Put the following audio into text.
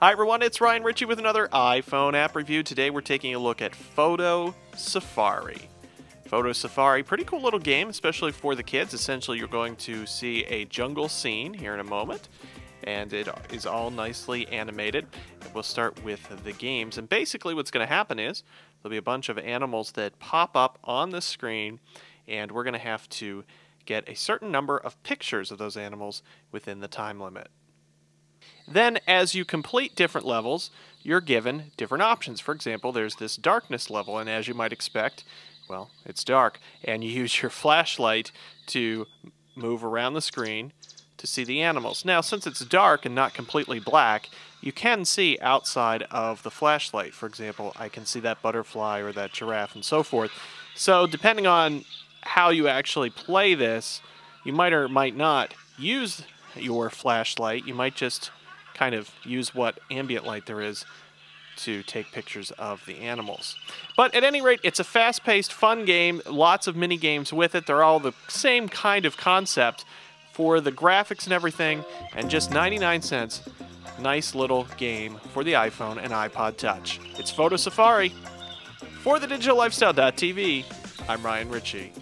Hi everyone, it's Ryan Ritchie with another iPhone app review. Today we're taking a look at Photo Safari. Photo Safari, pretty cool little game, especially for the kids. Essentially, you're going to see a jungle scene here in a moment, and it is all nicely animated. We'll start with the games, and basically what's going to happen is there'll be a bunch of animals that pop up on the screen, and we're going to have to get a certain number of pictures of those animals within the time limit. Then, as you complete different levels, you're given different options. For example, there's this darkness level, and as you might expect, well, it's dark, and you use your flashlight to move around the screen to see the animals. Now, since it's dark and not completely black, you can see outside of the flashlight. For example, I can see that butterfly or that giraffe and so forth. So, depending on how you actually play this, you might or might not use your flashlight. You might just kind of use what ambient light there is to take pictures of the animals. But at any rate, it's a fast-paced, fun game, lots of mini games with it. They're all the same kind of concept for the graphics and everything, and just 99 cents. Nice little game for the iPhone and iPod Touch. It's Photo Safari. For the DigitalLifestyle.tv, I'm Ryan Ritchie.